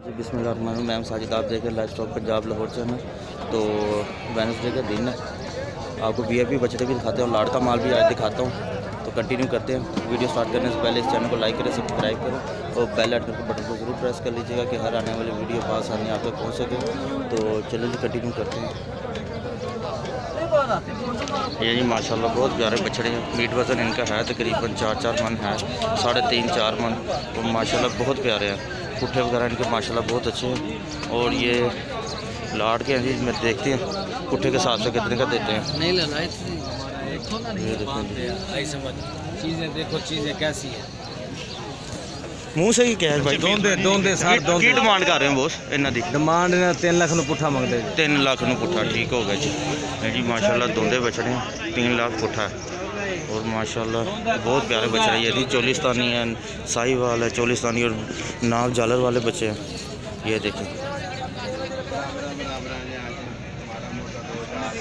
जी बिस्मिल्लाह ma'am Sajid, आप देखें life stock Punjab, Lahore channel तो वेनसडे का दिन है। आपको वी आई पी बछड़े भी दिखाते हैं और लाड़ का माल भी आज दिखाता हूँ। तो कंटिन्यू करते हैं। वीडियो स्टार्ट करने से पहले इस चैनल को लाइक करें सब्सक्राइब करें और बेल आइकन के बटन को ज़रूर प्रेस कर लीजिएगा कि हर आने वाली वीडियो पास आने आप तक पहुँच सके। तो चलो जी कंटिन्यू करते हैं। ये जी, माशाल्लाह, बहुत प्यारे बछड़े हैं। मीट वज़न इनका है तकरीबन चार चार मन है, साढ़े तीन चार मन। और माशाल्लाह, बहुत प्यारे हैं। पुट्ठे वगैरह इनके माशाल्लाह बहुत अच्छे हैं और ये लाड़ के हैं जी मैं देखते हैं पुट्ठे के हिसाब से कितने का देते हैं नहीं लेना इतनी देखो ना ये नहीं देखो मानते हैं आई समझ चीज़ें देखो चीज़ें कैसी है ਮੂੰਹ ਸਹੀ ਕਿਹਾ ਭਾਈ ਦੋਂਦੇ- ਦੋਂਦੇ ਸਰ, ਕੀ- ਦੋਂਦੇ। ਕੀ ਡਿਮਾਂਡ ਕਰ ਰਹੇ ਹੋ ਬੋਸ ਇਹਨਾਂ ਦੀ ਡਿਮਾਂਡ ਨੇ 3 ਲੱਖ ਨੂੰ ਪੁੱਠਾ ਮੰਗਦੇ ਜੀ 3 ਲੱਖ ਨੂੰ ਪੁੱਠਾ ਠੀਕ ਹੋ ਗਿਆ ਜੀ ਇਹ ਜੀ ਮਾਸ਼ਾਅੱਲਾ ਦੋਂਦੇ बछड़े हैं तीन लाख पुट्ठा है और माशाल्लाह, बहुत प्यारे बछड़े हैं। ये भी चोलिस्तानी है, साहिवाल है, चोलिस्तानी और नाग जालर वाले बच्चे हैं। ये देखें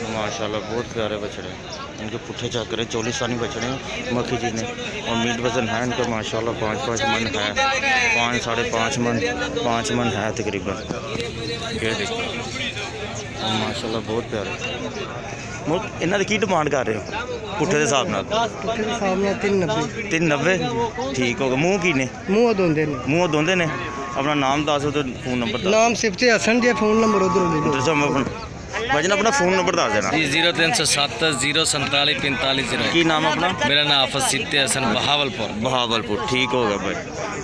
माशाल्लाह, बहुत प्यारे बछड़े हैं। इनके पुट्ठे चेक करें चोलिस्तानी बछड़े हैं, मक्खी जी ने। और मीट वज़न है इनका, माशाल्लाह, पाँच पाँच मन है। पाँच, साढ़े पाँच मन पाँच मन है तकरीबन। ये ਮਾਸ਼ਾਅੱਲਾ ਬਹੁਤ ਪਿਆਰੇ। ਮੁੱਲ ਇਹਨਾਂ ਦੀ ਕੀ ਡਿਮਾਂਡ ਕਰ ਰਹੇ ਹੋ? ਪੁੱਠੇ ਦੇ ਹਿਸਾਬ ਨਾਲ। ਪੁੱਠੇ ਦੇ ਹਿਸਾਬ ਨਾਲ 390 390 ਠੀਕ ਹੋ ਗਿਆ। ਮੂੰਹ ਕੀ ਨੇ? ਮੂੰਹ ਦੋਂਦੇ ਨੇ। ਮੂੰਹ ਦੋਂਦੇ ਨੇ? ਆਪਣਾ ਨਾਮ ਦੱਸੋ ਤੇ ਫੋਨ ਨੰਬਰ ਦੱਸੋ ਨਾਮ ਸਿਫਤ ਹਸਨ ਜੀ ਫੋਨ ਨੰਬਰ ਉਧਰੋਂ ਦੇ ਦੱਸੋ ਮੈਂ ਫੋਨ भाजन अपना फ़ोन नंबर दस देना। जी ज़ीरो तीन सौ सत्त ज़ीरो संताली पैंताली ज़ीरो की नाम अपना? मेरा नाम आफत सिद्धि हसन बहावलपुर। बहावलपुर ठीक हो गया भाई।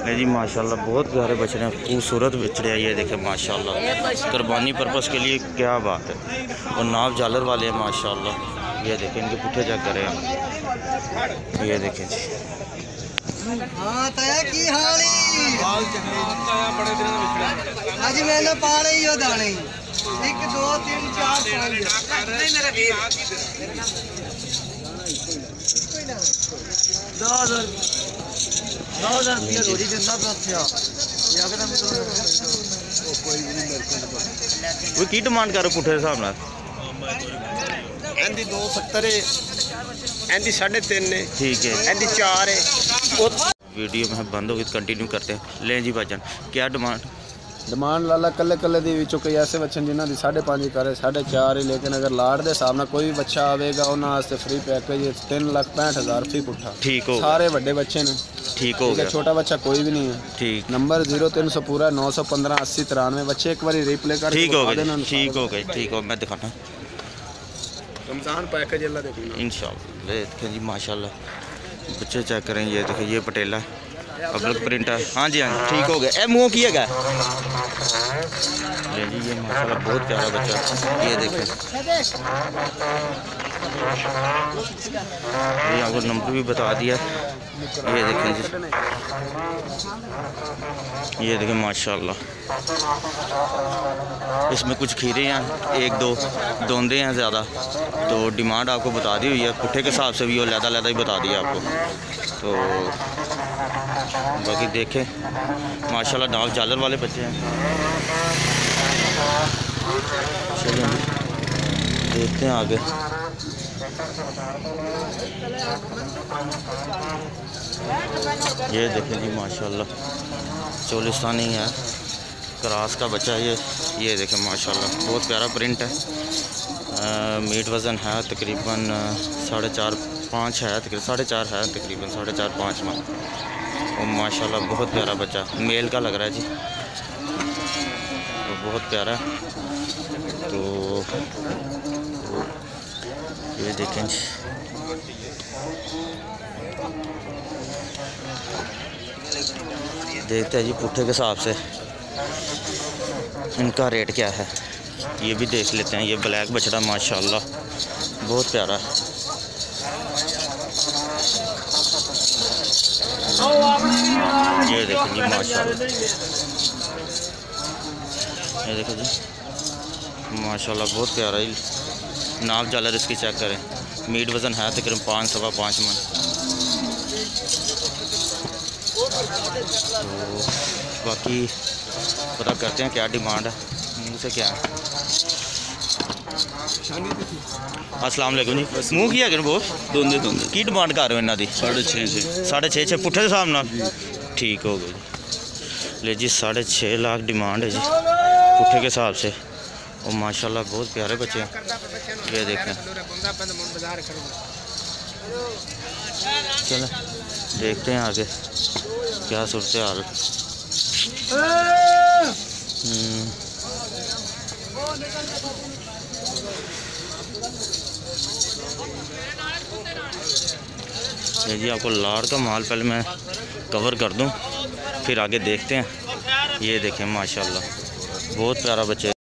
नहीं जी माशाल्लाह बहुत प्यारे बछड़े हैं खूबसूरत बछड़े हैं ये देखें माशाल्लाह। कुर्बानी पर्पज़ के लिए क्या बात है। और नाव जालर वाले हैं माशाल्लाह। ये देखें इनके पुठे जा कर रहे हैं ये देखें जी। हाँ तया की हाली? आज मैंने पाले ही दाने ਪਾ ਲਈ ਉਹ ਦਾਣੇ 1 2 3 4 5 ਨਹੀਂ ਮੇਰਾ ਵੀਰ ਰੁਪਏ ਰੋੜੀ ਦਿੰਦਾ ਪਿਆ ਉੱਥੇ ਆ ਇਹ ਅਗਰ ਮੈਂ वो की डिमांड कर रहे हो पुट्ठे के हिसाब नाल ਇਹਦੀ 270 ਹੈ ਇਹਦੀ 3.5 ਨੇ ठीक है ਇਹਦੀ 4 ਹੈ ਉਹ वीडियो में बंद हो गई कंटिन्यू करते हैं लें जी भाईजान क्या डिमांड ਡਿਮਾਂਡ ਲਾਲਾ ਕੱਲੇ ਕੱਲੇ ਦੇ ਵਿੱਚੋਂ ਕਈ ਐਸੇ ਬੱਚੇ ਨੇ ਜਿਨ੍ਹਾਂ ਦੀ 5.5 ਕਰੇ 4.5 ਲੇਕਿਨ ਅਗਰ ਲਾੜ ਦੇ ਹਿਸਾਬ ਨਾਲ ਕੋਈ ਵੀ ਬੱਚਾ ਆਵੇਗਾ ਉਹਨਾਂ ਵਾਸਤੇ ਫ੍ਰੀ ਪੈਕੇਜ 3 ਲੱਖ 65000 ਫੀ ਪੁੱਠਾ ठीक हो गया ਸਾਰੇ ਵੱਡੇ ਬੱਚੇ ਨੇ ठीक हो ਠੀਕ ਹੈ गया ਛੋਟਾ ਬੱਚਾ ਕੋਈ ਵੀ ਨਹੀਂ ਹੈ ठीक ਨੰਬਰ 0300 ਪੂਰਾ 915 80 93 ਬੱਚੇ ਇੱਕ ਵਾਰੀ ਰੀਪਲੇ ਕਰਕੇ ठीक हो ਵਿਖਾ गया ਦੇਣਾ जी, ठीक हो गया ठीक हो मैं दिखाना रमजान पैकेज अल्लाह देखना इंशाल्लाह ले देखें जी माशाल्लाह बच्चे चेक करें ये देखें ये पटेला अबलक प्रिंट है। हाँ जी हाँ जी। ठीक हो गया। ए मुँह की है ले जी ये माशाल्लाह बहुत प्यारा बच्चा। ये देखें। ये आपको नंबर भी बता दिया। ये देखें जी। ये देखें माशाल्लाह। इसमें कुछ खीरे हैं? एक दो। दोंदे हैं ज़्यादा। तो डिमांड आपको बता दी हुई है। पुट्ठे के हिसाब से भी और लहदा लहदा ही बता दिया आपको। तो बाकी देखें। माशाल्लाह नाव जालर वाले बच्चे हैं। देखते हैं आगे। ये देखें जी माशाल्लाह। चोलिस्तानी है। क्रास का बच्चा ये। ये देखें माशाल्लाह। बहुत प्यारा प्रिंट है। अ, मीट वज़न है तकरीबन साढ़े चार पाँच है तकरीबन साढ़े चार है तकरीबन साढ़े चार पाँच मन और माशाल्लाह बहुत प्यारा बच्चा। मेल का लग रहा है जी। तो बहुत प्यारा। तो ये देखें जी। देखते हैं जी पुट्ठे के हिसाब से इनका रेट क्या है। ये भी देख लेते हैं, ये ब्लैक बछड़ा, माशाल्लाह। बहुत प्यारा। है ये देखो जी, माशाल्लाह। ये देखो जी, माशाल्लाह, बहुत प्यारा ही नाप जालर इसकी चेक करें। मीट वज़न है तकरीबन पाँच, सवा पाँच मन। तो बाकी पता करते हैं क्या डिमांड है मुँह से क्या है। अस्सलाम वालेकुम जी ਮੂੰਹ ਕੀ ਹੈਗੇ ਨੇ ਬੋਸ ਦੋਂਦੇ ਦੋਂਦੇ ਕੀ ਡਿਮਾਂਡ ਕਰ ਰਹੇ ਹੋ ਇਹਨਾਂ ਦੀ 6.5 ਸੇ ਸਾਢੇ ਛੇ ਛੇ ਪੁੱਠੇ ਦੇ ਹਿਸਾਬ ਨਾਲ ਠੀਕ ਹੋ ਗਿਆ ਜੀ ले जी साढ़े छः लाख डिमांड है जी पुट्ठे के हिसाब से और माशाल्लाह बहुत प्यारे बच्चे हैं ये देखें चलें देखते हैं आगे क्या सूरत हाल हम्म, ये जी, आपको लार का माल पहले मैं कवर कर दूँ, फिर आगे देखते हैं। ये देखें, माशाल्लाह, बहुत प्यारा बच्चे